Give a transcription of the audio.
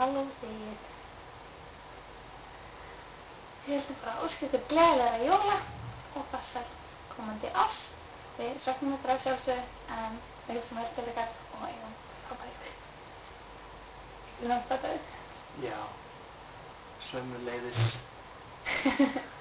Halló þið. Við ætlum bara að óska ykkur gleðilega jóla og farsælt komandi árs. Við söknum ykkur að sjálfsögðu en við hugsaum vel til ykkar og eigum frábært ykkur. Langt að döð. Já, sömuleiðis.